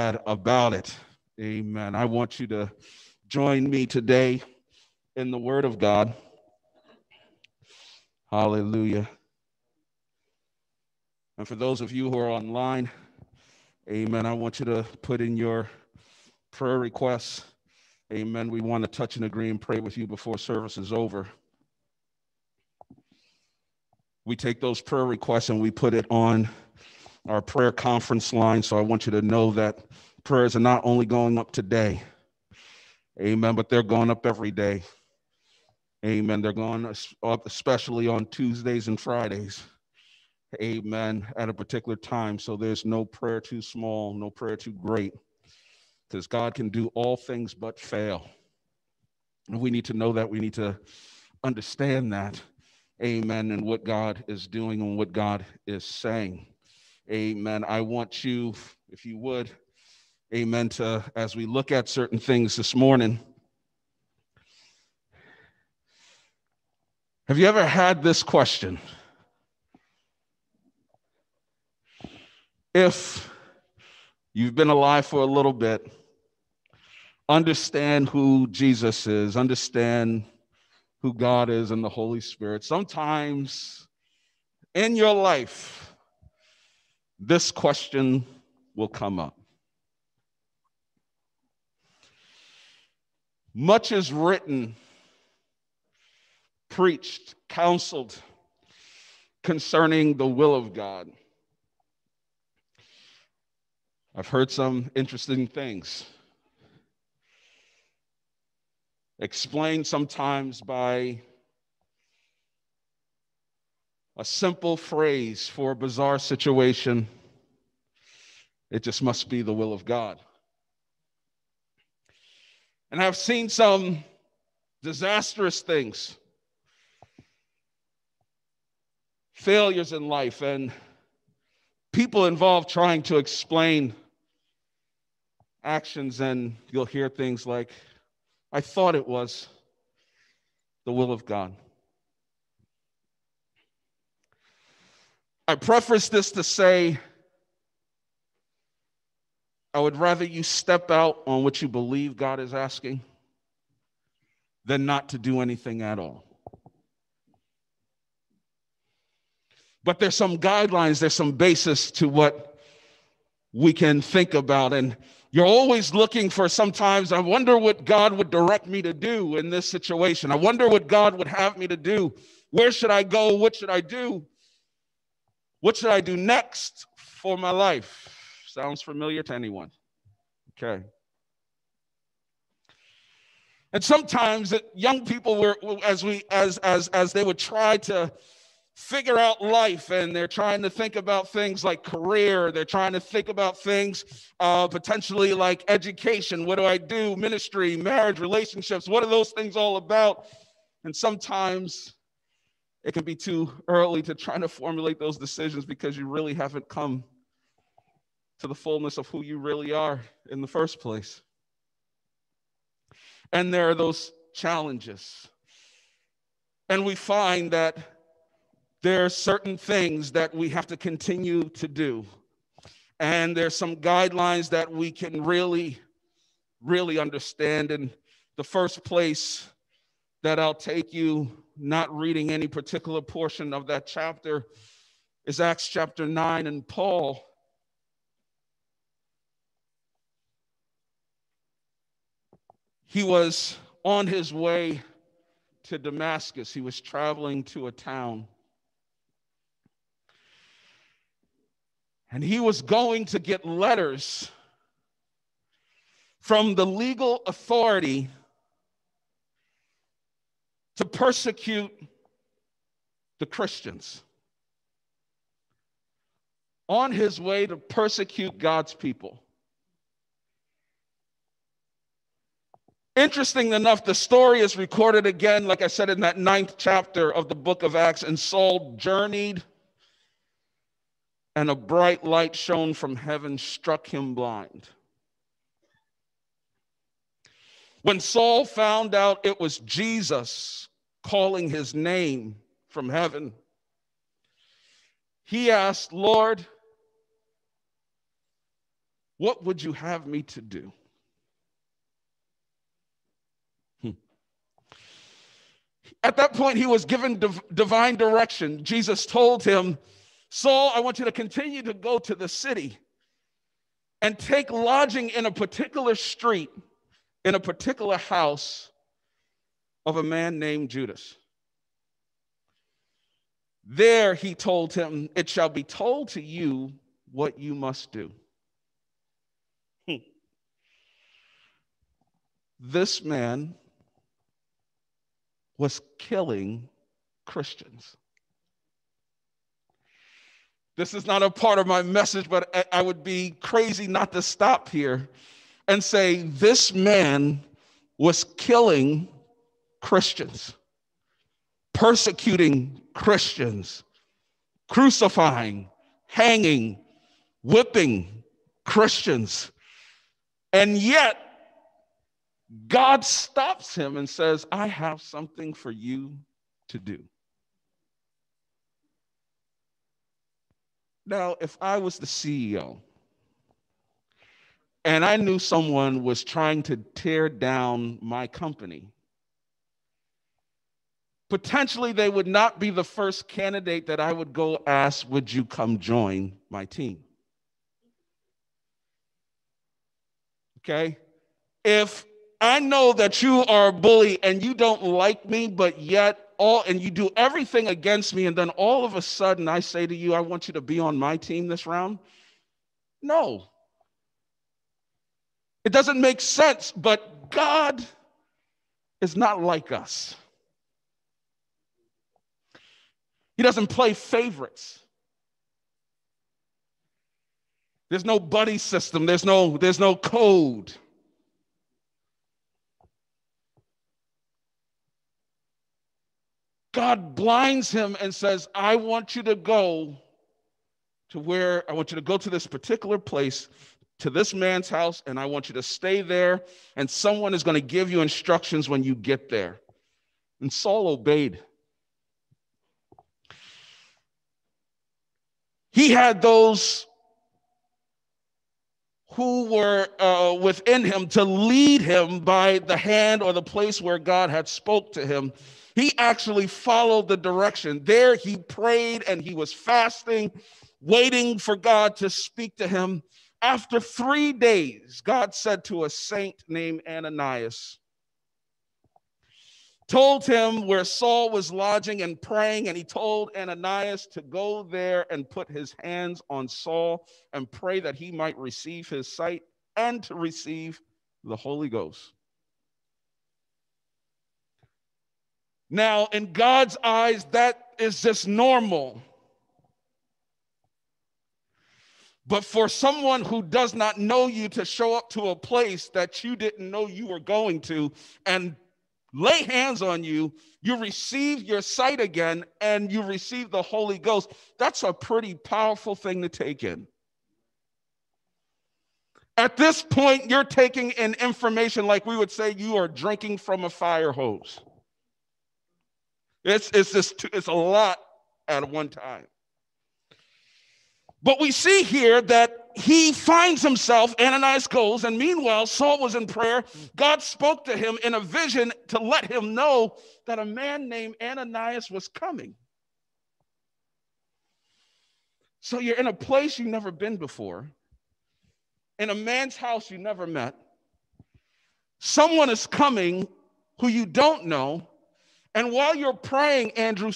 about it. Amen. I want you to join me today in the Word of God. Hallelujah. And for those of you who are online, amen, I want you to put in your prayer requests. Amen. We want to touch and agree and pray with you before service is over. We take those prayer requests and we put it on our prayer conference line. So I want you to know that prayers are not only going up today, amen, but they're going up every day. Amen. They're going up, especially on Tuesdays and Fridays. Amen. At a particular time. So there's no prayer too small, no prayer too great, because God can do all things but fail. And we need to know that. We need to understand that. Amen. And what God is doing and what God is saying. Amen. I want you, if you would, amen, to as we look at certain things this morning. Have you ever had this question? If you've been alive for a little bit, understand who Jesus is, understand who God is and the Holy Spirit. Sometimes in your life, this question will come up. Much is written, preached, counseled concerning the will of God. I've heard some interesting things. Explained sometimes by a simple phrase for a bizarre situation. It just must be the will of God. And I've seen some disastrous things, failures in life, and people involved trying to explain actions, and you'll hear things like, I thought it was the will of God. I preface this to say, I would rather you step out on what you believe God is asking than not to do anything at all. But there's some guidelines, there's some basis to what we can think about. And you're always looking for sometimes, I wonder what God would direct me to do in this situation. I wonder what God would have me to do. Where should I go? What should I do? What should I do next for my life? Sounds familiar to anyone? Okay. And sometimes young people were, as we, as as as they would try to figure out life, and they're trying to think about things like career. They're trying to think about things uh, potentially like education. What do I do? Ministry, marriage, relationships. What are those things all about? And sometimes it can be too early to try to formulate those decisions because you really haven't come to the fullness of who you really are in the first place. And there are those challenges. And we find that there are certain things that we have to continue to do. And there's some guidelines that we can really, really understand. In the first place that I'll take you not reading any particular portion of that chapter is Acts chapter 9 and Paul. He was on his way to Damascus. He was traveling to a town. And he was going to get letters from the legal authority to persecute the Christians, on his way to persecute God's people. Interesting enough, the story is recorded again, like I said, in that ninth chapter of the book of Acts. And Saul journeyed, and a bright light shone from heaven, struck him blind. When Saul found out it was Jesus calling his name from heaven, he asked, Lord, What would you have me to do? Hmm. At that point, he was given div- divine direction. Jesus told him, Saul, I want you to continue to go to the city and take lodging in a particular street, in a particular house of a man named Judas. There he told him, It shall be told to you what you must do. Hmm. This man was killing Christians. This is not a part of my message, but I would be crazy not to stop here and say this man was killing Christians, persecuting Christians, crucifying, hanging, whipping Christians. And yet, God stops him and says, I have something for you to do. Now, if I was the CEO and I knew someone was trying to tear down my company, potentially they would not be the first candidate that I would go ask, Would you come join my team? Okay? If I know that you are a bully and you don't like me, but yet all and you do everything against me, and then all of a sudden I say to you, I want you to be on my team this round. No. It doesn't make sense, but God is not like us. He doesn't play favorites. There's no buddy system, there's no, there's no code. God blinds him and says, I want you to go to where I want you to go to this particular place, to this man's house, and I want you to stay there, and someone is going to give you instructions when you get there. And Saul obeyed. He had those who were uh, within him to lead him by the hand or the place where God had spoke to him. He actually followed the direction. There he prayed and he was fasting, waiting for God to speak to him. After three days, God said to a saint named Ananias, told him where Saul was lodging and praying, and he told Ananias to go there and put his hands on Saul and pray that he might receive his sight and to receive the Holy Ghost. Now, in God's eyes, that is just normal. But for someone who does not know you to show up to a place that you didn't know you were going to and lay hands on you, you receive your sight again, and you receive the Holy Ghost. That's a pretty powerful thing to take in. At this point, you're taking in information like we would say you are drinking from a fire hose. It's, it's, just, it's a lot at one time. But we see here that he finds himself, Ananias goes, and meanwhile, Saul was in prayer. God spoke to him in a vision to let him know that a man named Ananias was coming. So you're in a place you've never been before, in a man's house you never met. Someone is coming who you don't know. And while you're praying, Andrew,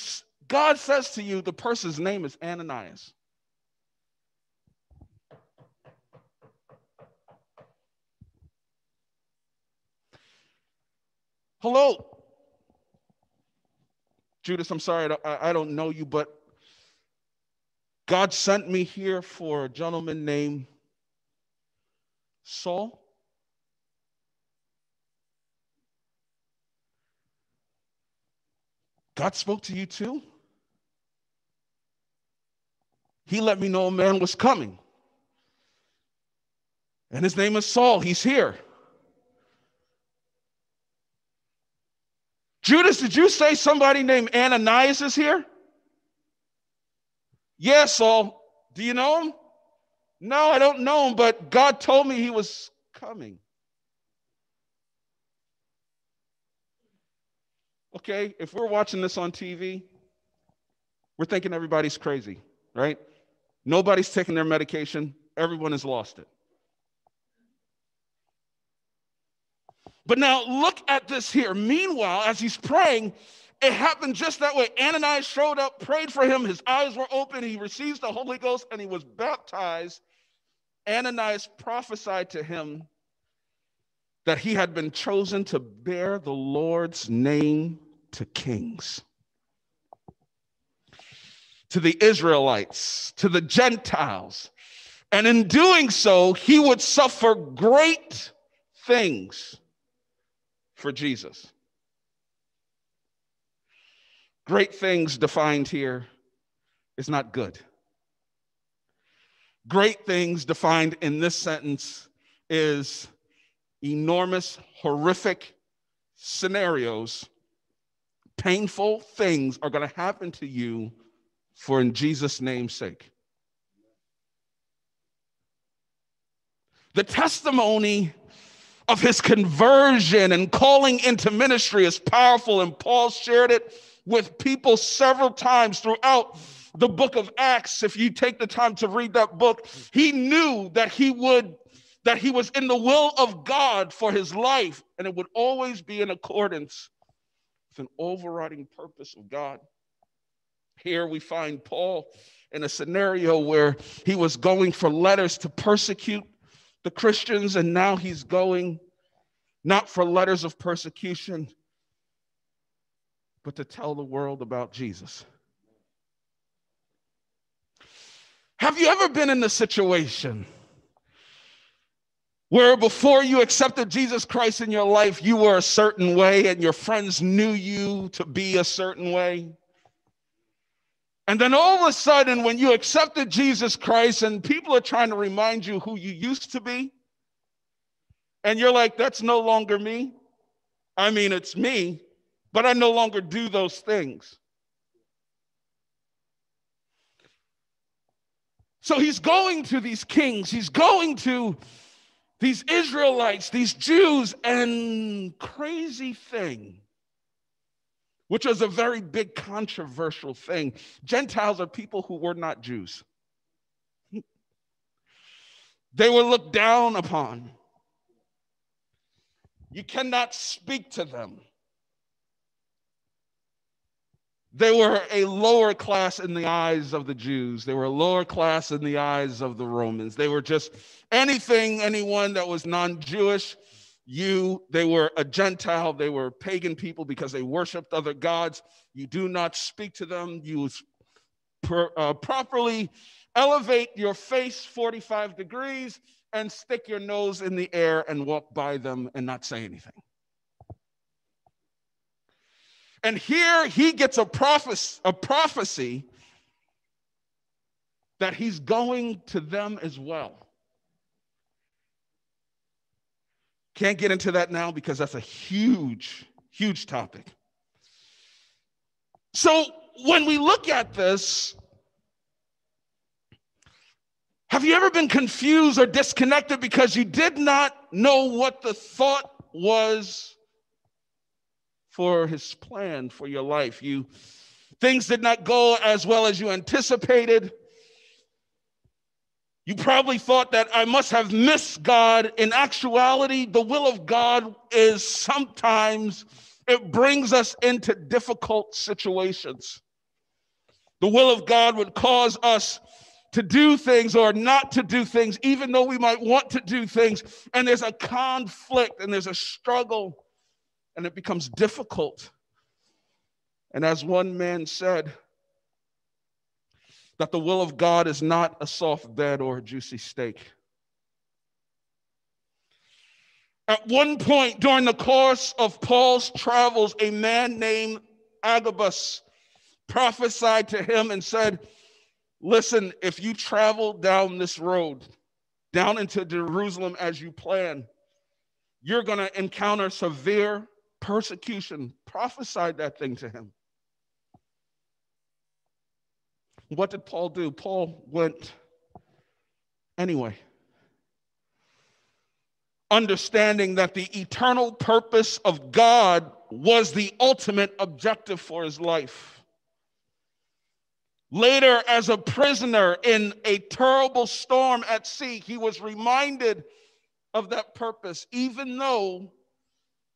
God says to you, the person's name is Ananias. Hello. Judas, I'm sorry, I don't know you, but God sent me here for a gentleman named Saul. God spoke to you too? He let me know a man was coming. And his name is Saul. He's here. Judas, did you say somebody named Ananias is here? Yes, Saul. Do you know him? No, I don't know him, but God told me he was coming. Okay, if we're watching this on TV, we're thinking everybody's crazy, right? Nobody's taking their medication, everyone has lost it. But now look at this here. Meanwhile, as he's praying, it happened just that way. Ananias showed up, prayed for him, his eyes were open, he receives the Holy Ghost, and he was baptized. Ananias prophesied to him that he had been chosen to bear the Lord's name to kings, to the Israelites, to the Gentiles. And in doing so, he would suffer great things for Jesus. Great things defined here is not good. Great things defined in this sentence is enormous, horrific scenarios, painful things are going to happen to you for in Jesus' name's sake. The testimony of his conversion and calling into ministry is powerful, and Paul shared it with people several times throughout the book of Acts. If you take the time to read that book, he knew that he would that he was in the will of God for his life, and it would always be in accordance with an overriding purpose of God. Here we find Paul in a scenario where he was going for letters to persecute the Christians, and now he's going not for letters of persecution, but to tell the world about Jesus. Have you ever been in a situation where before you accepted Jesus Christ in your life, you were a certain way and your friends knew you to be a certain way? And then all of a sudden, when you accepted Jesus Christ and people are trying to remind you who you used to be, and you're like, that's no longer me. I mean, it's me, but I no longer do those things. So he's going to these kings, he's going to these Israelites, these Jews, and crazy thing which was a very big controversial thing. Gentiles are people who were not Jews, they were looked down upon. You cannot speak to them. They were a lower class in the eyes of the Jews. They were a lower class in the eyes of the Romans. They were just anything, anyone that was non Jewish you they were a gentile they were pagan people because they worshiped other gods. You do not speak to them. You per, uh, properly elevate your face 45 degrees and stick your nose in the air and walk by them and not say anything. And here he gets a, a prophecy that he's going to them as well Can't get into that now because that's a huge, huge topic. So when we look at this, have you ever been confused or disconnected because you did not know what the thought was for his plan for your life? You things did not go as well as you anticipated. You probably thought that I must have missed God. In actuality, the will of God is sometimes it brings us into difficult situations. The will of God would cause us to do things or not to do things, even though we might want to do things. And there's a conflict and there's a struggle, and it becomes difficult. And as one man said, that the will of God is not a soft bed or a juicy steak. At one point during the course of Paul's travels, a man named Agabus prophesied to him and said, Listen, if you travel down this road, down into Jerusalem as you plan, you're going to encounter severe persecution. Prophesied that thing to him. What did Paul do? Paul went anyway. Understanding that the eternal purpose of God was the ultimate objective for his life. Later, as a prisoner in a terrible storm at sea, he was reminded of that purpose, even though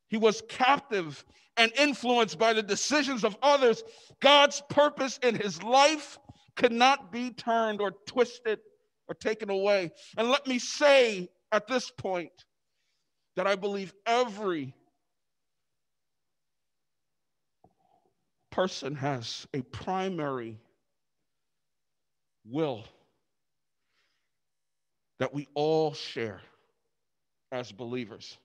he was captive and influenced by the decisions of others. God's purpose in his life could not be turned or twisted or taken away. And let me say at this point that I believe every person has a primary will that we all share as believers.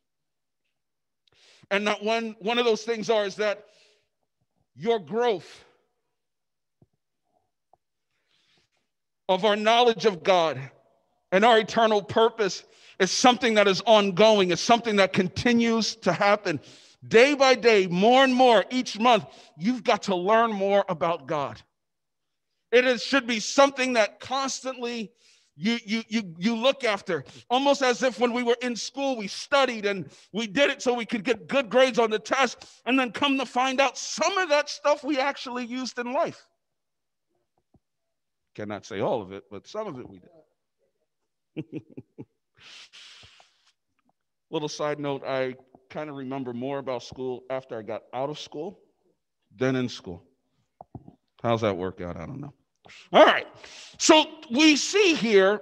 And that one, one of those things are is that your growth of our knowledge of God and our eternal purpose is something that is ongoing, it's something that continues to happen day by day, more and more each month. You've got to learn more about God. It is, should be something that constantly you, you, you, you look after, almost as if when we were in school, we studied and we did it so we could get good grades on the test, and then come to find out some of that stuff we actually used in life. Cannot say all of it, but some of it we did. Little side note I kind of remember more about school after I got out of school than in school. How's that work out? I don't know. All right. So we see here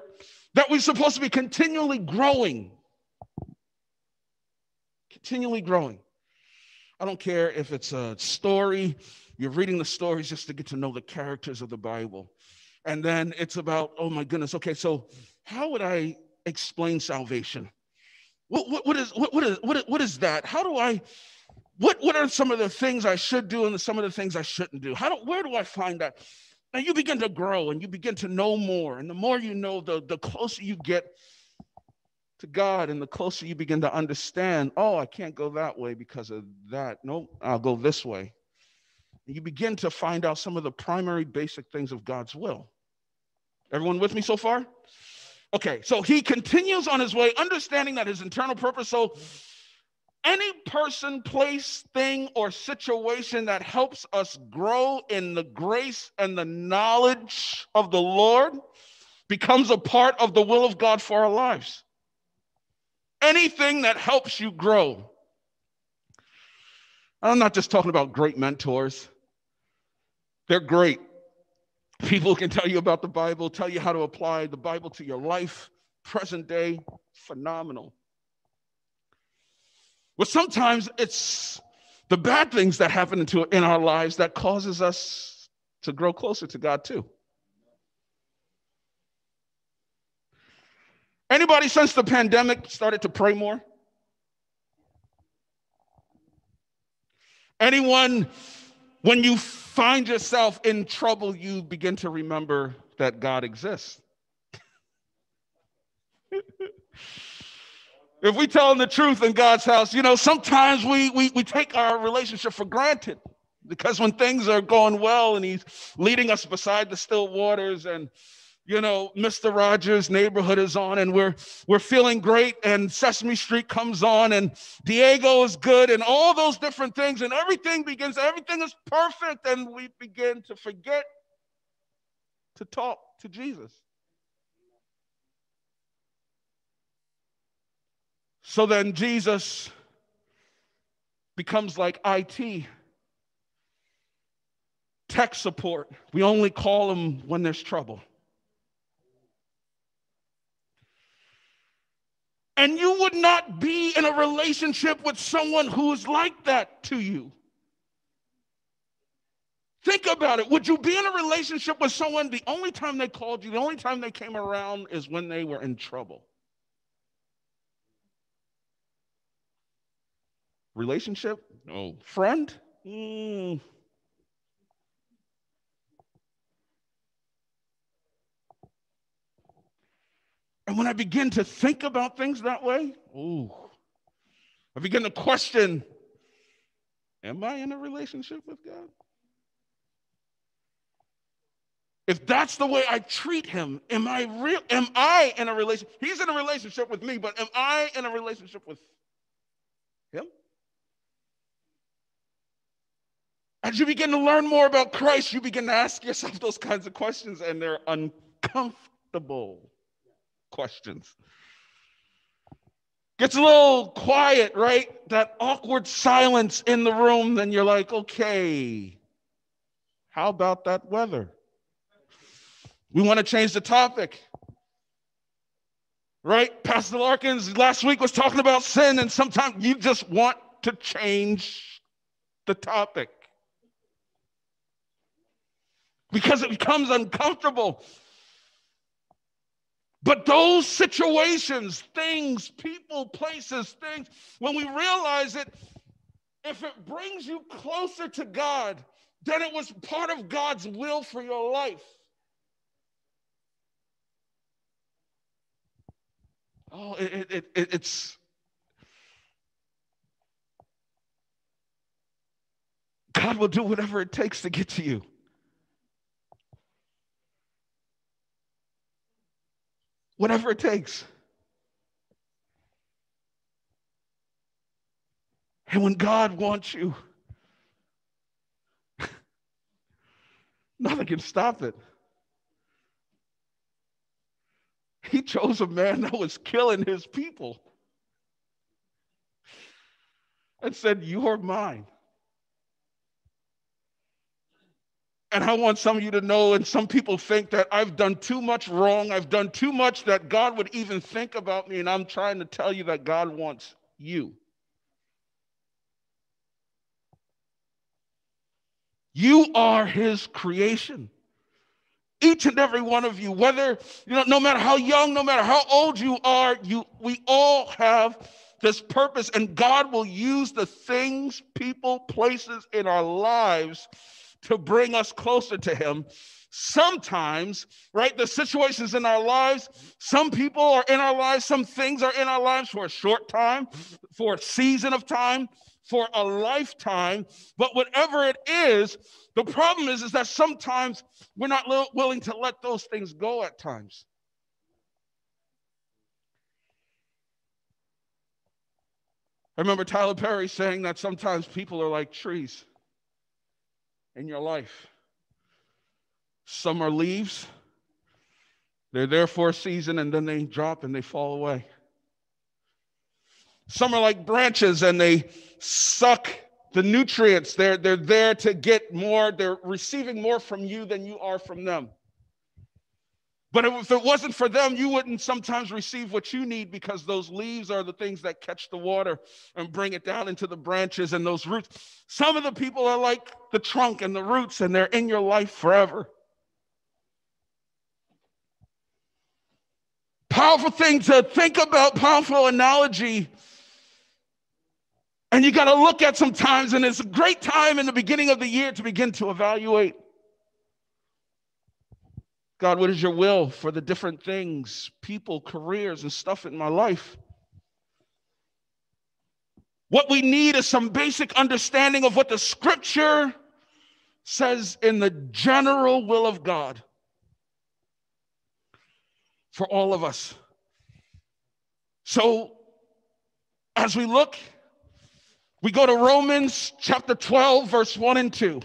that we're supposed to be continually growing. Continually growing. I don't care if it's a story, you're reading the stories just to get to know the characters of the Bible. And then it's about, oh my goodness, okay, so how would I explain salvation? What, what, what, is, what, what, is, what, what is that? How do I, what, what are some of the things I should do and some of the things I shouldn't do? How do, where do I find that? And you begin to grow and you begin to know more. And the more you know, the, the closer you get to God and the closer you begin to understand, oh, I can't go that way because of that. No, I'll go this way. You begin to find out some of the primary basic things of God's will. Everyone with me so far? Okay, so he continues on his way, understanding that his internal purpose. So any person, place, thing, or situation that helps us grow in the grace and the knowledge of the Lord becomes a part of the will of God for our lives. Anything that helps you grow. I'm not just talking about great mentors, they're great. People can tell you about the Bible, tell you how to apply the Bible to your life, present day, phenomenal. But sometimes it's the bad things that happen into, in our lives that causes us to grow closer to God too. Anybody since the pandemic started to pray more? Anyone, when you find yourself in trouble, you begin to remember that God exists? If we tell them the truth in God's house, you know, sometimes we, we, we take our relationship for granted because when things are going well and he's leading us beside the still waters and you know mr rogers neighborhood is on and we're we're feeling great and sesame street comes on and diego is good and all those different things and everything begins everything is perfect and we begin to forget to talk to jesus So then Jesus becomes like IT, tech support. We only call him when there's trouble. And you would not be in a relationship with someone who is like that to you. Think about it. Would you be in a relationship with someone the only time they called you, the only time they came around is when they were in trouble? Relationship? Oh, friend? Mm. And when I begin to think about things that way, ooh, I begin to question Am I in a relationship with God? if that's the way I treat him, am I real? Am I in a relationship? He's in a relationship with me, but am I in a relationship with him? As you begin to learn more about Christ, you begin to ask yourself those kinds of questions, and they're uncomfortable questions. Gets a little quiet, right? That awkward silence in the room, then you're like, okay, how about that weather? We want to change the topic. Right? Pastor Larkins last week was talking about sin, and sometimes you just want to change the topic because it becomes uncomfortable. But those situations, things, people, places, things, when we realize it, if it brings you closer to God, then it was part of God's will for your life. Oh, it, it, it, it's. God will do whatever it takes to get to you. Whatever it takes. And when God wants you, nothing can stop it. He chose a man that was killing his people and said, You are mine. And I want some of you to know, and some people think that I've done too much wrong. I've done too much that God would even think about me. And I'm trying to tell you that God wants you. You are his creation each and every one of you, whether, you know, no matter how young, no matter how old you are, you, we all have this purpose, and God will use the things, people, places in our lives to bring us closer to Him. Sometimes, right, the situations in our lives, some people are in our lives, some things are in our lives for a short time, for a season of time, for a lifetime. But whatever it is, the problem is, is that sometimes we're not li- willing to let those things go at times. I remember Tyler Perry saying that sometimes people are like trees in your life. Some are leaves, they're there for a season and then they drop and they fall away. Some are like branches and they suck the nutrients. They're, they're there to get more, they're receiving more from you than you are from them. But if it wasn't for them, you wouldn't sometimes receive what you need because those leaves are the things that catch the water and bring it down into the branches and those roots. Some of the people are like the trunk and the roots, and they're in your life forever. Powerful thing to think about, powerful analogy and you got to look at sometimes, and it's a great time in the beginning of the year to begin to evaluate. God, what is your will for the different things, people, careers, and stuff in my life? What we need is some basic understanding of what the scripture says in the general will of God for all of us. So, as we look we go to Romans chapter 12, verse 1 and 2.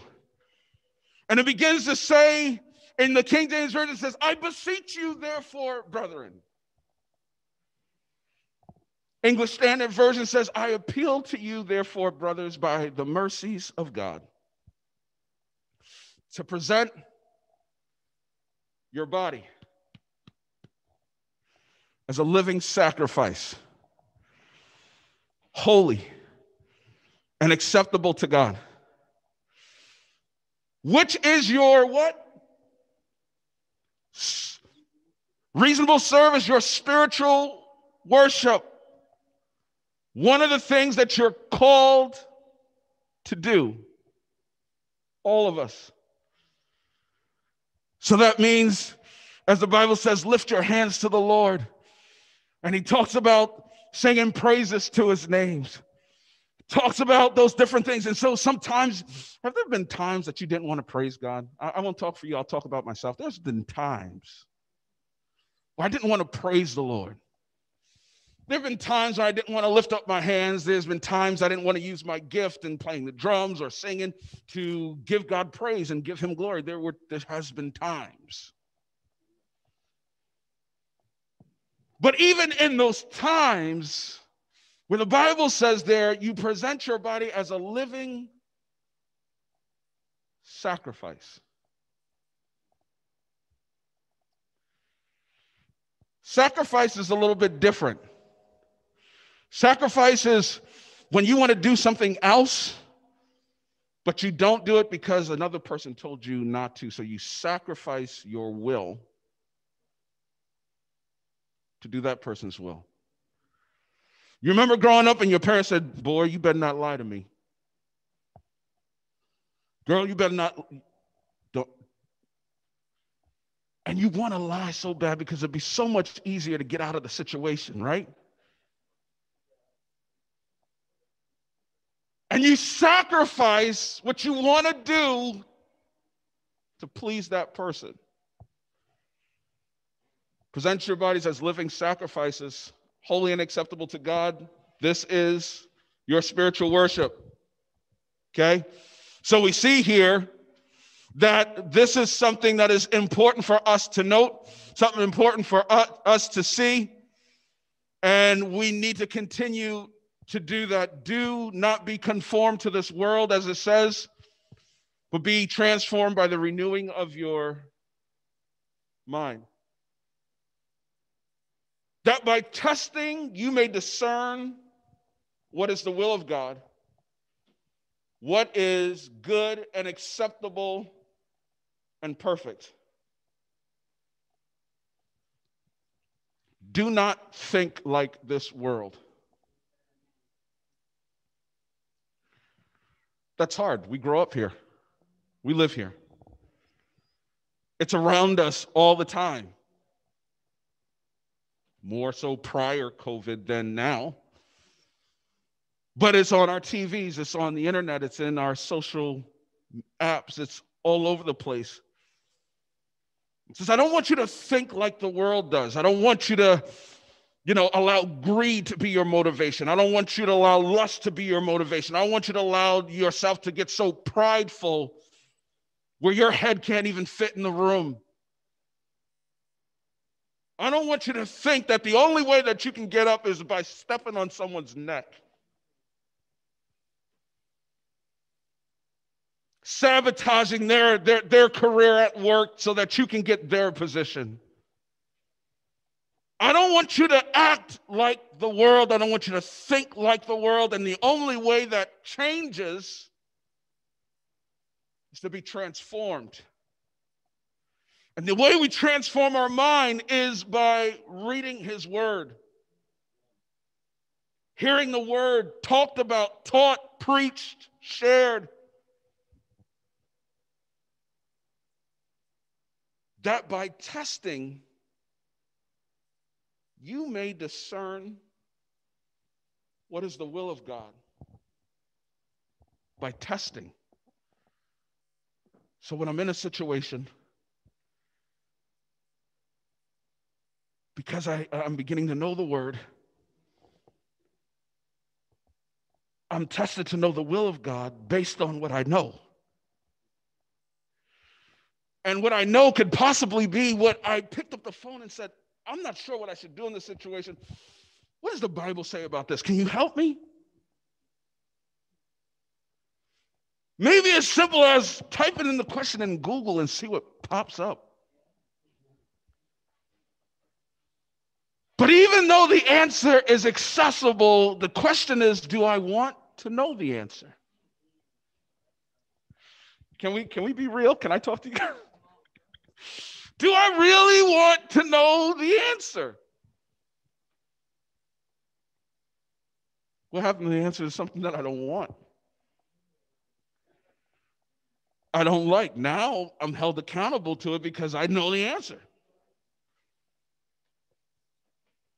And it begins to say in the King James Version, says, I beseech you, therefore, brethren. English Standard Version says, I appeal to you, therefore, brothers, by the mercies of God, to present your body as a living sacrifice, holy and acceptable to God. Which is your what? Reasonable service, your spiritual worship. One of the things that you're called to do, all of us. So that means, as the Bible says, lift your hands to the Lord. And he talks about singing praises to his names talks about those different things. And so sometimes, have there been times that you didn't want to praise God? I, I won't talk for you, I'll talk about myself. There's been times where I didn't want to praise the Lord. There have been times where I didn't want to lift up my hands. There's been times I didn't want to use my gift in playing the drums or singing to give God praise and give him glory. There were there has been times. But even in those times, where the Bible says there, you present your body as a living sacrifice. Sacrifice is a little bit different. Sacrifice is when you want to do something else, but you don't do it because another person told you not to. So you sacrifice your will to do that person's will. You remember growing up and your parents said, Boy, you better not lie to me. Girl, you better not. Don't. And you want to lie so bad because it'd be so much easier to get out of the situation, right? And you sacrifice what you want to do to please that person. Present your bodies as living sacrifices holy and acceptable to God. This is your spiritual worship. Okay? So we see here that this is something that is important for us to note, something important for us to see. And we need to continue to do that. Do not be conformed to this world, as it says, but be transformed by the renewing of your mind that by testing you may discern what is the will of God, what is good and acceptable and perfect. Do not think like this world. That's hard. We grow up here, we live here. It's around us all the time more so prior COVID than now. But it's on our TVs, it's on the internet, it's in our social apps, it's all over the place. It says, I don't want you to think like the world does. I don't want you to, you know, allow greed to be your motivation. I don't want you to allow lust to be your motivation. I want you to allow yourself to get so prideful where your head can't even fit in the room. I don't want you to think that the only way that you can get up is by stepping on someone's neck. Sabotaging their, their, their career at work so that you can get their position. I don't want you to act like the world. I don't want you to think like the world. And the only way that changes is to be transformed. And the way we transform our mind is by reading his word, hearing the word talked about, taught, preached, shared. That by testing, you may discern what is the will of God. By testing. So when I'm in a situation, because I, I'm beginning to know the word. I'm tested to know the will of God based on what I know. And what I know could possibly be what I picked up the phone and said, I'm not sure what I should do in this situation. What does the Bible say about this? Can you help me? Maybe as simple as typing in the question in Google and see what pops up. But even though the answer is accessible, the question is do I want to know the answer? Can we can we be real? Can I talk to you? do I really want to know the answer? What happened to the answer is something that I don't want. I don't like. Now I'm held accountable to it because I know the answer.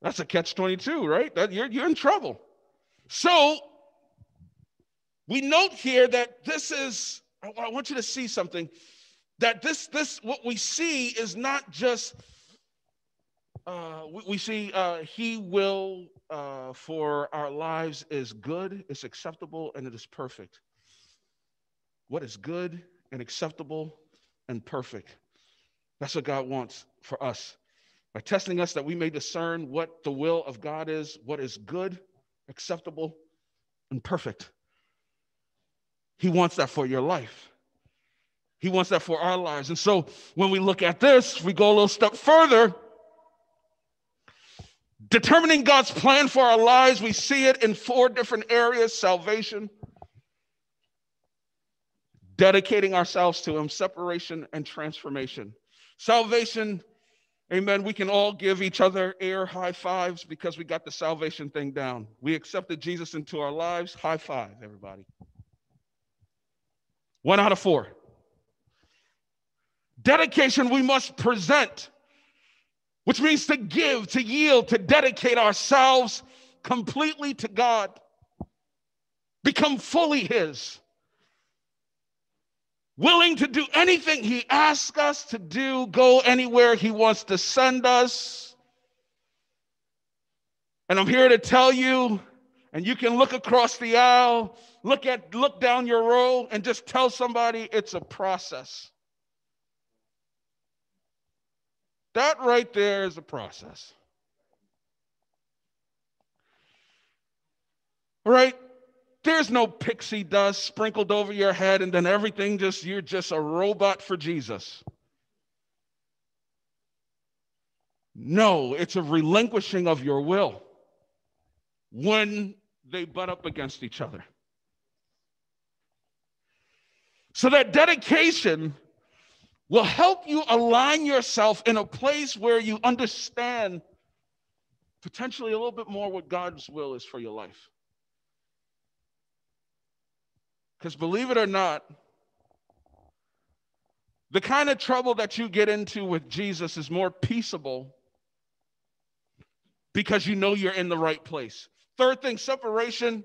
That's a catch 22, right? That, you're, you're in trouble. So we note here that this is, I want you to see something, that this, this, what we see is not just, uh, we, we see uh, he will uh, for our lives is good, it's acceptable, and it is perfect. What is good and acceptable and perfect? That's what God wants for us. By testing us that we may discern what the will of God is, what is good, acceptable, and perfect. He wants that for your life. He wants that for our lives. And so when we look at this, we go a little step further. Determining God's plan for our lives, we see it in four different areas salvation, dedicating ourselves to Him, separation, and transformation. Salvation, amen. We can all give each other air high fives because we got the salvation thing down. We accepted Jesus into our lives. High five, everybody. One out of four. Dedication we must present, which means to give, to yield, to dedicate ourselves completely to God, become fully His, willing to do anything He asks us to do, go anywhere He wants to send us. And I'm here to tell you, and you can look across the aisle look at look down your row and just tell somebody it's a process. That right there is a process. Right? There's no pixie dust sprinkled over your head and then everything just, you're just a robot for Jesus. No, it's a relinquishing of your will when they butt up against each other. So that dedication will help you align yourself in a place where you understand potentially a little bit more what God's will is for your life. Because believe it or not, the kind of trouble that you get into with Jesus is more peaceable because you know you're in the right place. Third thing, separation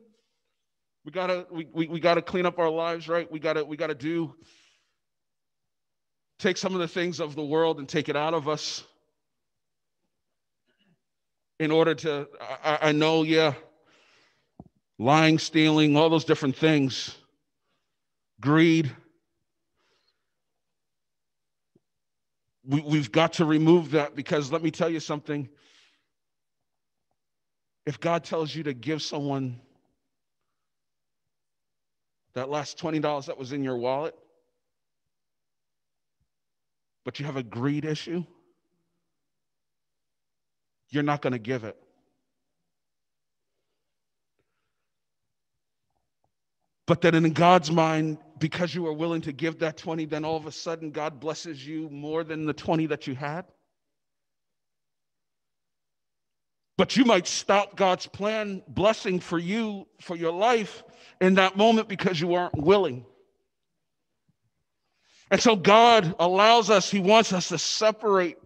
we gotta we, we, we gotta clean up our lives, right? We gotta we gotta do take some of the things of the world and take it out of us in order to I, I know, yeah, lying, stealing, all those different things, greed. We, we've got to remove that because let me tell you something. If God tells you to give someone that last $20 that was in your wallet, but you have a greed issue, you're not going to give it. But then in God's mind, because you are willing to give that 20, then all of a sudden God blesses you more than the 20 that you had. But you might stop God's plan, blessing for you, for your life in that moment because you aren't willing. And so God allows us, He wants us to separate.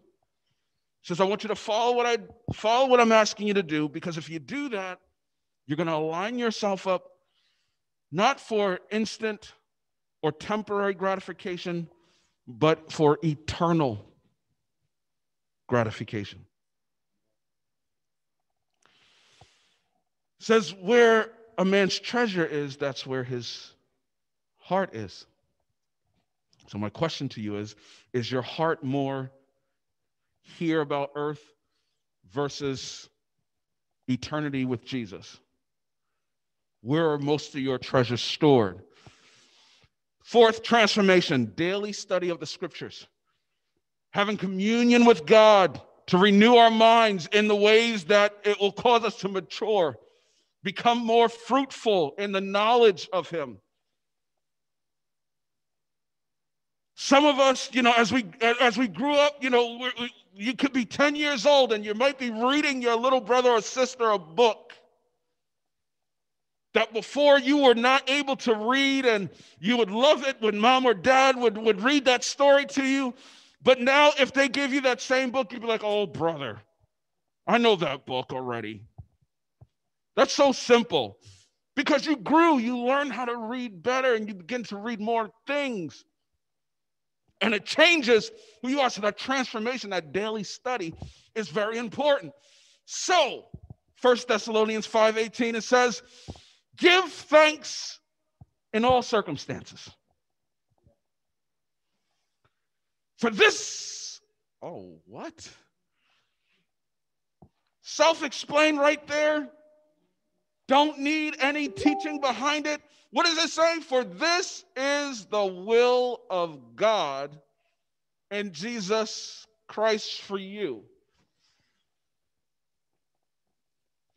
He says, I want you to follow what I follow what I'm asking you to do, because if you do that, you're going to align yourself up not for instant or temporary gratification, but for eternal gratification. says where a man's treasure is, that's where his heart is. So, my question to you is Is your heart more here about earth versus eternity with Jesus? Where are most of your treasures stored? Fourth transformation, daily study of the scriptures. Having communion with God to renew our minds in the ways that it will cause us to mature become more fruitful in the knowledge of Him. Some of us, you know, as we as we grew up, you know, we, you could be 10 years old and you might be reading your little brother or sister a book that before you were not able to read and you would love it when mom or dad would, would read that story to you. But now, if they give you that same book, you'd be like, oh, brother, I know that book already. That's so simple. Because you grew, you learned how to read better, and you begin to read more things. And it changes who you are. So that transformation, that daily study is very important. So, First Thessalonians 5:18, it says, give thanks in all circumstances. For this, oh, what? Self explained right there. Don't need any teaching behind it. What does it say? For this is the will of God and Jesus Christ for you.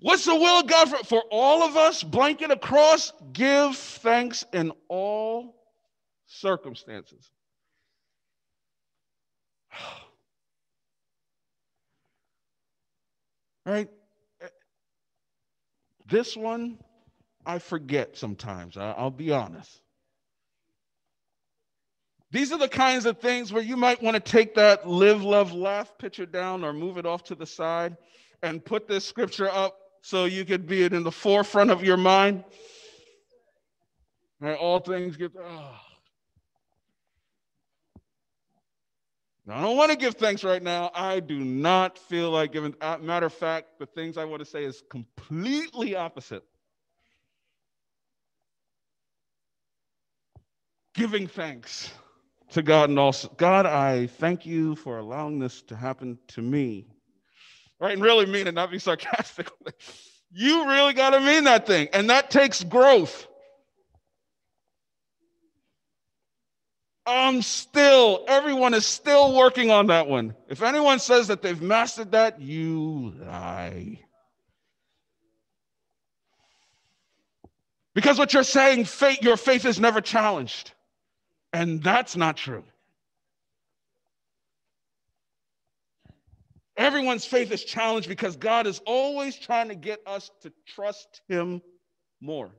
What's the will of God for, for all of us? Blanket across, give thanks in all circumstances. Right? This one, I forget sometimes. I'll be honest. These are the kinds of things where you might want to take that live, love, laugh picture down or move it off to the side and put this scripture up so you could be it in the forefront of your mind. Right, all things get. Oh. I don't want to give thanks right now. I do not feel like giving. Uh, matter of fact, the things I want to say is completely opposite. Giving thanks to God and also, God, I thank you for allowing this to happen to me. Right? And really mean it, not be sarcastic. you really got to mean that thing. And that takes growth. I'm still, everyone is still working on that one. If anyone says that they've mastered that, you lie. Because what you're saying, faith, your faith is never challenged. And that's not true. Everyone's faith is challenged because God is always trying to get us to trust Him more.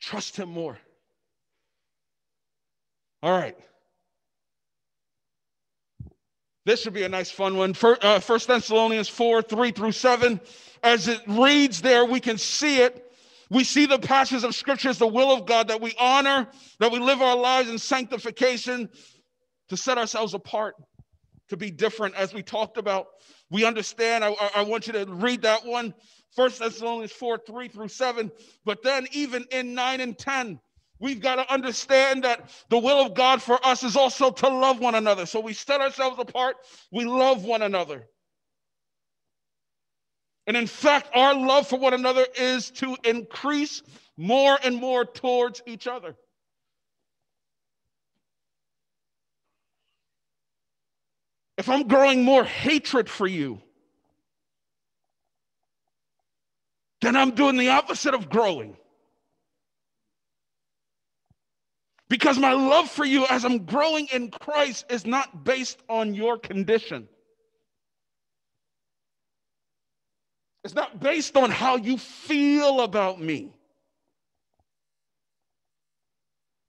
Trust Him more. All right. This should be a nice fun one. First, uh, Thessalonians 4 3 through 7. As it reads there, we can see it. We see the passages of scripture as the will of God that we honor, that we live our lives in sanctification to set ourselves apart, to be different, as we talked about. We understand. I, I want you to read that one. First Thessalonians 4 3 through 7. But then, even in 9 and 10, We've got to understand that the will of God for us is also to love one another. So we set ourselves apart, we love one another. And in fact, our love for one another is to increase more and more towards each other. If I'm growing more hatred for you, then I'm doing the opposite of growing. Because my love for you as I'm growing in Christ is not based on your condition. It's not based on how you feel about me.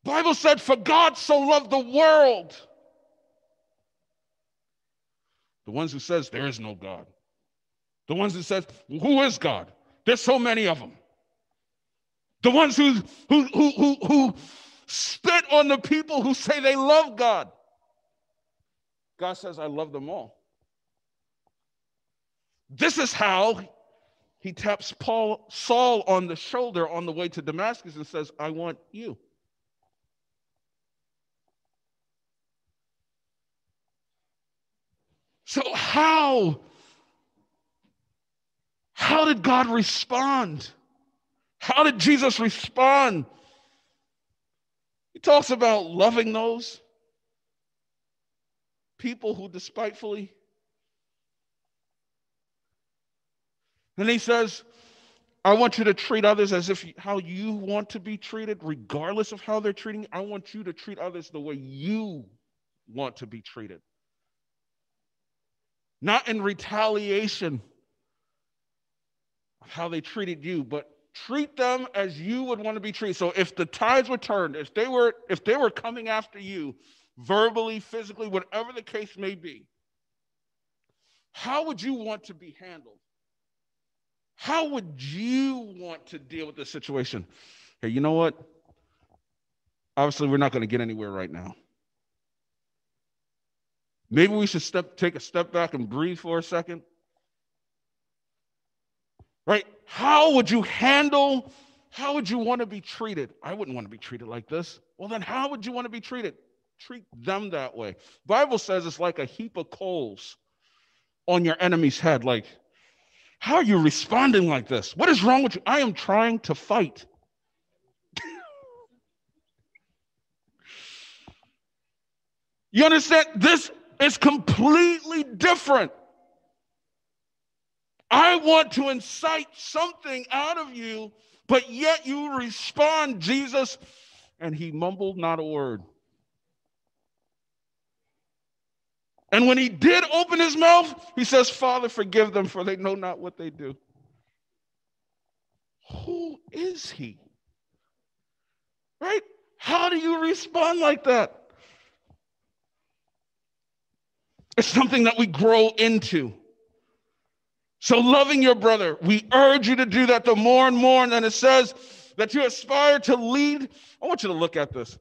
Bible said for God so loved the world. The ones who says there is no God. The ones who says who is God? There's so many of them. The ones who who who who, who spit on the people who say they love God. God says, I love them all. This is how he taps Paul Saul on the shoulder on the way to Damascus and says, I want you. So how how did God respond? How did Jesus respond he talks about loving those people who despitefully. And he says, I want you to treat others as if how you want to be treated, regardless of how they're treating. I want you to treat others the way you want to be treated. Not in retaliation of how they treated you, but treat them as you would want to be treated. So if the tides were turned, if they were if they were coming after you verbally, physically, whatever the case may be, how would you want to be handled? How would you want to deal with this situation? Hey, you know what? Obviously, we're not going to get anywhere right now. Maybe we should step, take a step back and breathe for a second. Right? How would you handle, how would you want to be treated? I wouldn't want to be treated like this. Well, then how would you want to be treated? Treat them that way. Bible says it's like a heap of coals on your enemy's head. Like, how are you responding like this? What is wrong with you? I am trying to fight. you understand? This is completely different. I want to incite something out of you, but yet you respond, Jesus. And he mumbled not a word. And when he did open his mouth, he says, Father, forgive them, for they know not what they do. Who is he? Right? How do you respond like that? It's something that we grow into. So, loving your brother, we urge you to do that the more and more. And then it says that you aspire to lead. I want you to look at this.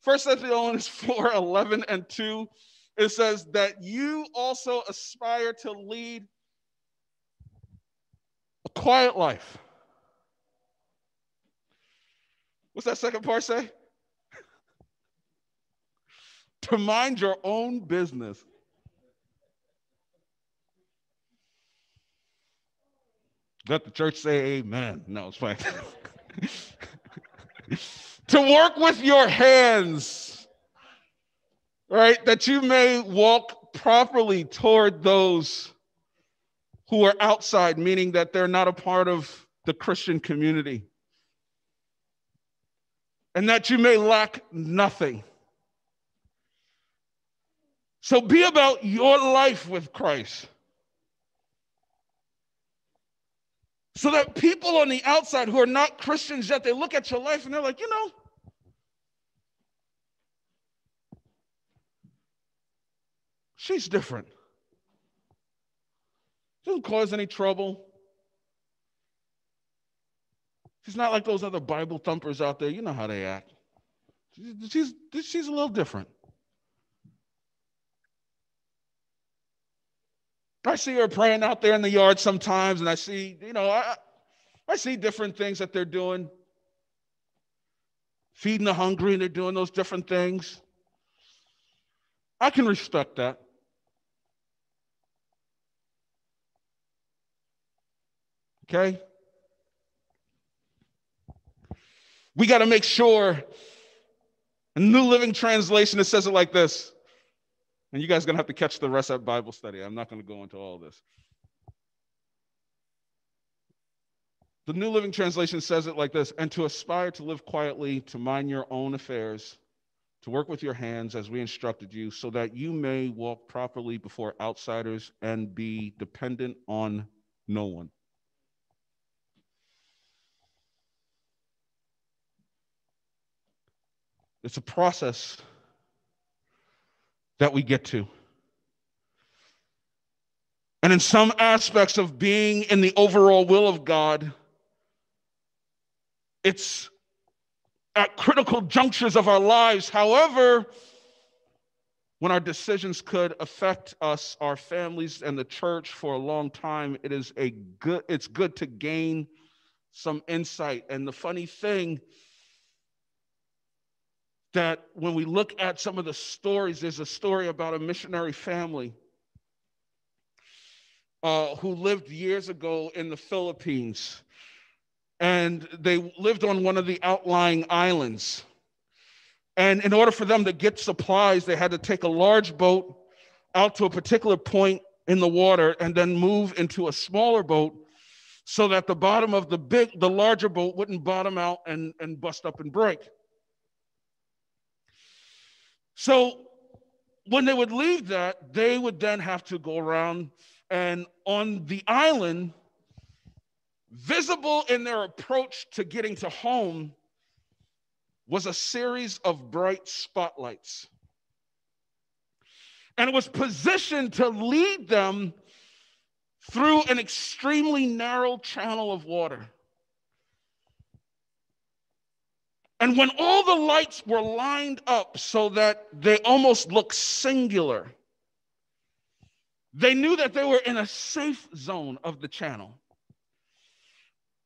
First Thessalonians 4 11 and 2. It says that you also aspire to lead a quiet life. What's that second part say? to mind your own business. Let the church say amen. No, it's fine. to work with your hands, right? That you may walk properly toward those who are outside, meaning that they're not a part of the Christian community. And that you may lack nothing. So be about your life with Christ. So that people on the outside who are not Christians yet, they look at your life and they're like, you know, she's different. Doesn't cause any trouble. She's not like those other Bible thumpers out there. You know how they act. She's, she's, she's a little different. I see her praying out there in the yard sometimes, and I see, you know, I, I see different things that they're doing. Feeding the hungry, and they're doing those different things. I can respect that. Okay? We got to make sure. A New Living Translation, it says it like this and you guys are going to have to catch the rest of Bible study. I'm not going to go into all this. The New Living Translation says it like this and to aspire to live quietly, to mind your own affairs, to work with your hands as we instructed you, so that you may walk properly before outsiders and be dependent on no one. It's a process that we get to. And in some aspects of being in the overall will of God, it's at critical junctures of our lives. However, when our decisions could affect us, our families, and the church for a long time, it is a good, it's good to gain some insight. And the funny thing that when we look at some of the stories, there's a story about a missionary family uh, who lived years ago in the Philippines. And they lived on one of the outlying islands. And in order for them to get supplies, they had to take a large boat out to a particular point in the water and then move into a smaller boat so that the bottom of the big, the larger boat wouldn't bottom out and, and bust up and break. So when they would leave that, they would then have to go around and on the island, visible in their approach to getting to home, was a series of bright spotlights. And it was positioned to lead them through an extremely narrow channel of water. And when all the lights were lined up so that they almost looked singular, they knew that they were in a safe zone of the channel.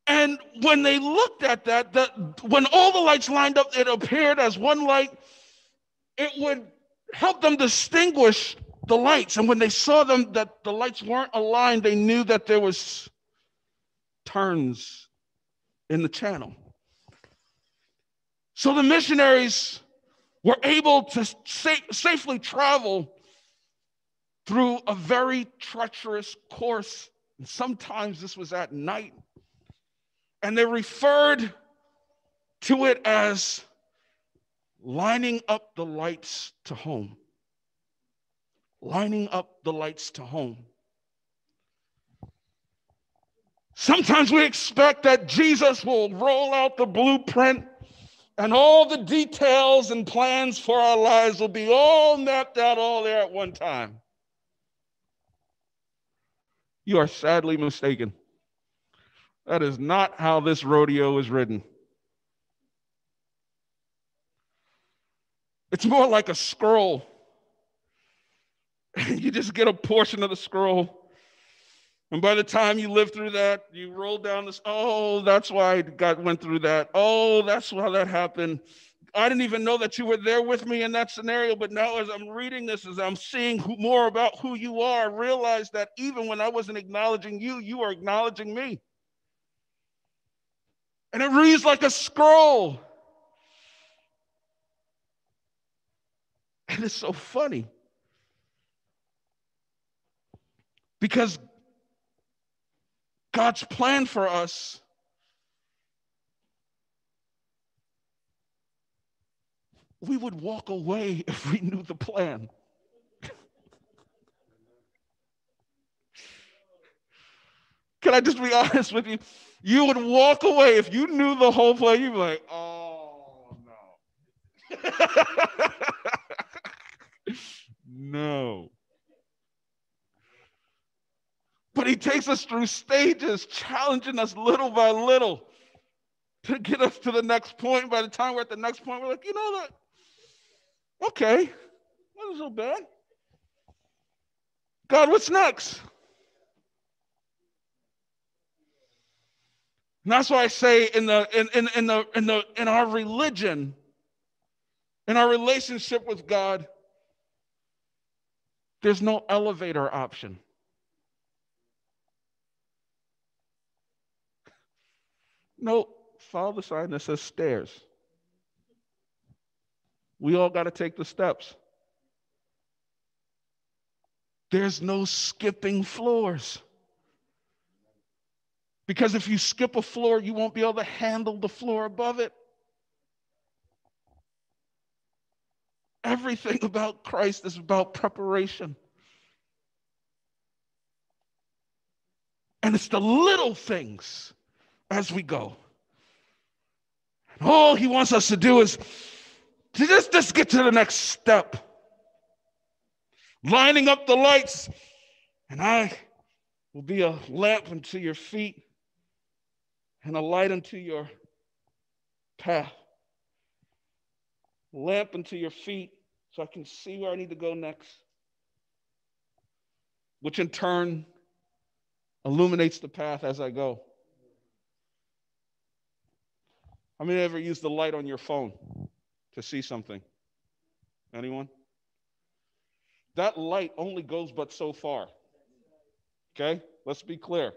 And when they looked at that, that when all the lights lined up, it appeared as one light, it would help them distinguish the lights. And when they saw them that the lights weren't aligned, they knew that there was turns in the channel. So the missionaries were able to sa- safely travel through a very treacherous course. And sometimes this was at night. And they referred to it as lining up the lights to home. Lining up the lights to home. Sometimes we expect that Jesus will roll out the blueprint and all the details and plans for our lives will be all mapped out all there at one time. You are sadly mistaken. That is not how this rodeo is ridden. It's more like a scroll. you just get a portion of the scroll. And by the time you live through that, you roll down this, oh, that's why God went through that. Oh, that's how that happened. I didn't even know that you were there with me in that scenario. But now, as I'm reading this, as I'm seeing who, more about who you are, I realize that even when I wasn't acknowledging you, you are acknowledging me. And it reads like a scroll. And it's so funny because God's plan for us we would walk away if we knew the plan. Can I just be honest with you? You would walk away if you knew the whole plan. You'd be like, oh no. no. But he takes us through stages, challenging us little by little to get us to the next point. By the time we're at the next point, we're like, you know that, okay, was so bad. God, what's next? And that's why I say in the in, in, in the in the in our religion, in our relationship with God, there's no elevator option. No, follow the sign that says stairs. We all got to take the steps. There's no skipping floors. Because if you skip a floor, you won't be able to handle the floor above it. Everything about Christ is about preparation. And it's the little things as we go. And all he wants us to do is to just, just get to the next step. Lining up the lights, and I will be a lamp unto your feet and a light unto your path. Lamp unto your feet so I can see where I need to go next, which in turn illuminates the path as I go. How many ever used the light on your phone to see something? Anyone? That light only goes but so far. Okay? Let's be clear.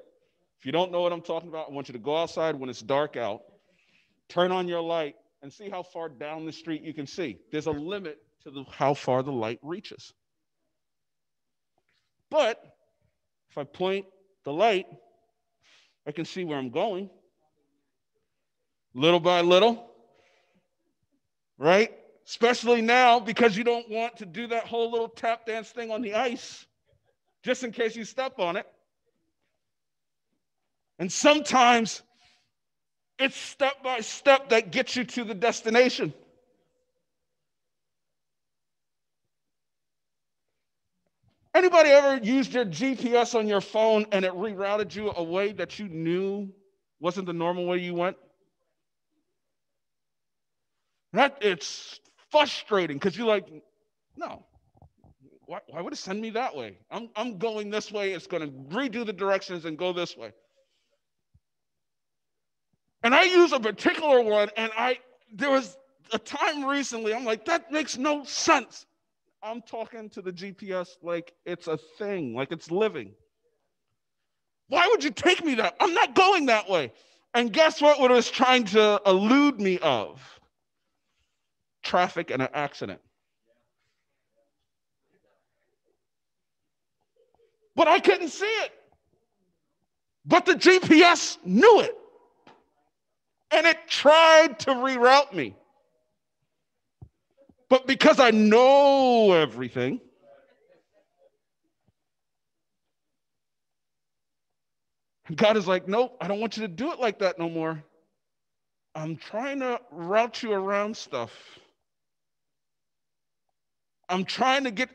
If you don't know what I'm talking about, I want you to go outside when it's dark out, turn on your light, and see how far down the street you can see. There's a limit to the, how far the light reaches. But if I point the light, I can see where I'm going little by little, right? Especially now because you don't want to do that whole little tap dance thing on the ice, just in case you step on it. And sometimes it's step by step that gets you to the destination. Anybody ever used your GPS on your phone and it rerouted you a way that you knew wasn't the normal way you went? That it's frustrating because you're like, no, why, why would it send me that way? I'm, I'm going this way. It's going to redo the directions and go this way. And I use a particular one, and I there was a time recently, I'm like, that makes no sense. I'm talking to the GPS like it's a thing, like it's living. Why would you take me that? I'm not going that way. And guess what? What it was trying to elude me of? Traffic and an accident. But I couldn't see it. But the GPS knew it. And it tried to reroute me. But because I know everything, God is like, nope, I don't want you to do it like that no more. I'm trying to route you around stuff. I'm trying to get,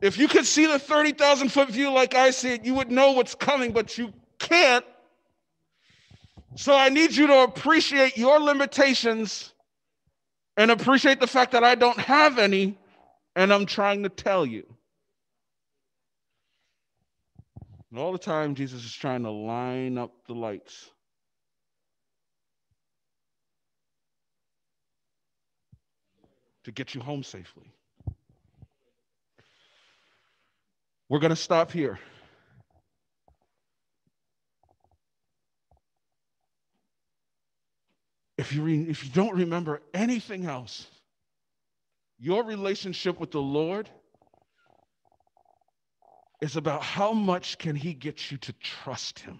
if you could see the 30,000 foot view like I see it, you would know what's coming, but you can't. So I need you to appreciate your limitations and appreciate the fact that I don't have any, and I'm trying to tell you. And all the time, Jesus is trying to line up the lights. To get you home safely. We're going to stop here. if you, re- if you don't remember anything else, your relationship with the Lord is about how much can he get you to trust him.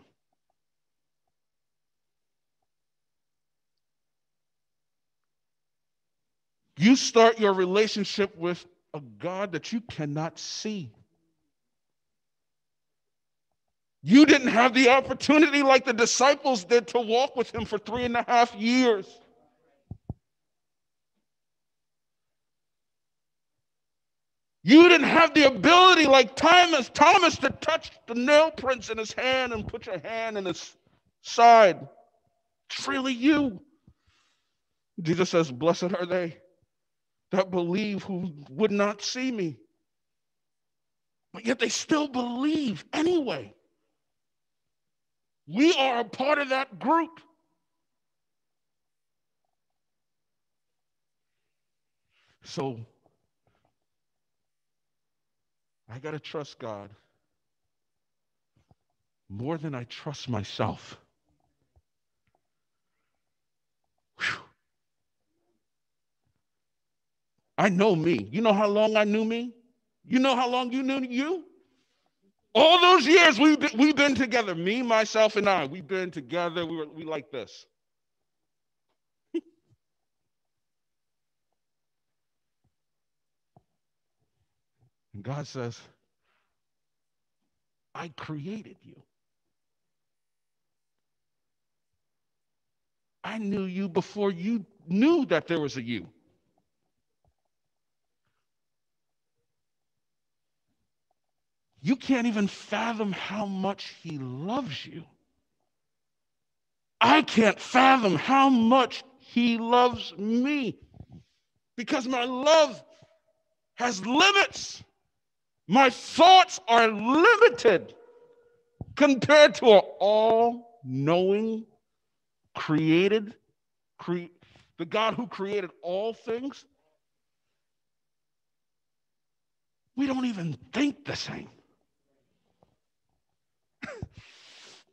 You start your relationship with a God that you cannot see. You didn't have the opportunity like the disciples did to walk with him for three and a half years. You didn't have the ability like Thomas, Thomas to touch the nail prints in his hand and put your hand in his side. It's really you. Jesus says, Blessed are they that believe who would not see me. But yet they still believe anyway. We are a part of that group. So I got to trust God more than I trust myself. Whew. I know me. You know how long I knew me? You know how long you knew you? All those years we've been, we've been together, me, myself, and I, we've been together. We were we like this. and God says, I created you. I knew you before you knew that there was a you. You can't even fathom how much he loves you. I can't fathom how much he loves me because my love has limits. My thoughts are limited compared to an all knowing, created, cre- the God who created all things. We don't even think the same.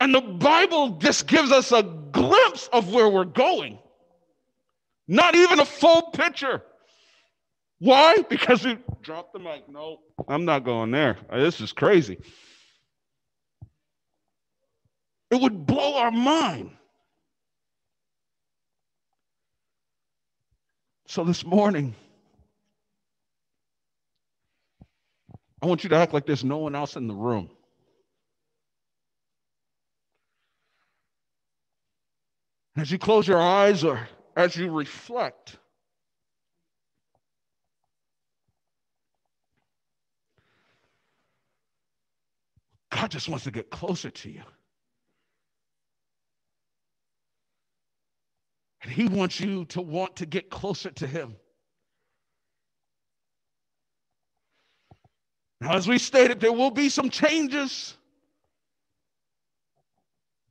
And the Bible just gives us a glimpse of where we're going, not even a full picture. Why? Because we dropped the mic. No, I'm not going there. This is crazy. It would blow our mind. So this morning, I want you to act like there's no one else in the room. As you close your eyes or as you reflect, God just wants to get closer to you. And He wants you to want to get closer to Him. Now, as we stated, there will be some changes,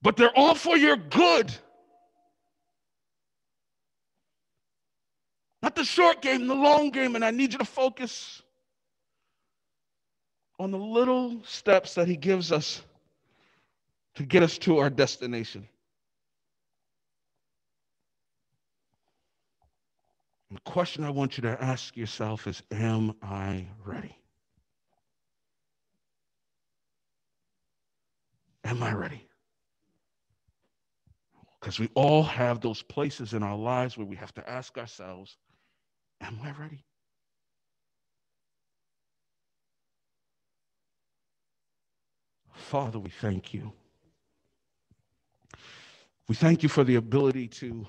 but they're all for your good. Not the short game, the long game. And I need you to focus on the little steps that He gives us to get us to our destination. the question I want you to ask yourself is Am I ready? Am I ready? Because we all have those places in our lives where we have to ask ourselves, Am I ready? Father, we thank you. We thank you for the ability to,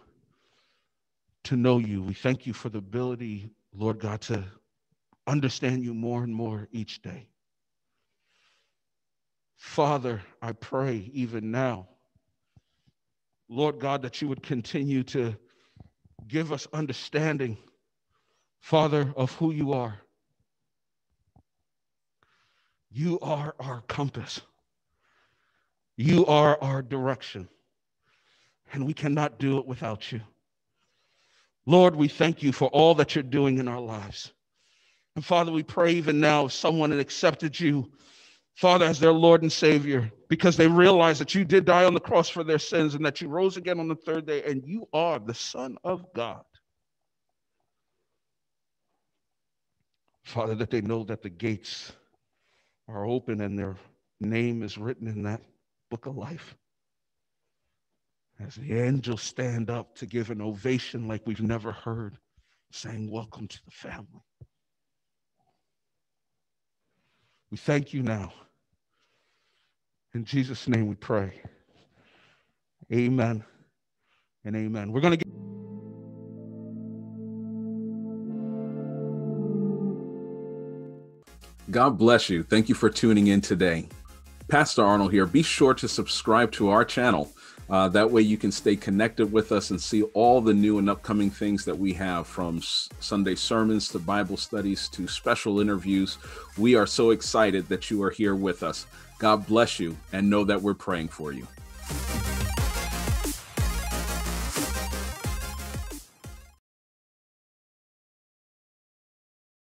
to know you. We thank you for the ability, Lord God, to understand you more and more each day. Father, I pray even now, Lord God, that you would continue to give us understanding, Father, of who you are. You are our compass. You are our direction. And we cannot do it without you. Lord, we thank you for all that you're doing in our lives. And Father, we pray even now if someone had accepted you Father, as their Lord and Savior, because they realize that you did die on the cross for their sins and that you rose again on the third day, and you are the Son of God. Father, that they know that the gates are open and their name is written in that book of life. As the angels stand up to give an ovation like we've never heard, saying, Welcome to the family. We thank you now. In Jesus' name we pray. Amen and amen. We're going to get. God bless you. Thank you for tuning in today. Pastor Arnold here. Be sure to subscribe to our channel. Uh, that way you can stay connected with us and see all the new and upcoming things that we have from Sunday sermons to Bible studies to special interviews. We are so excited that you are here with us. God bless you and know that we're praying for you.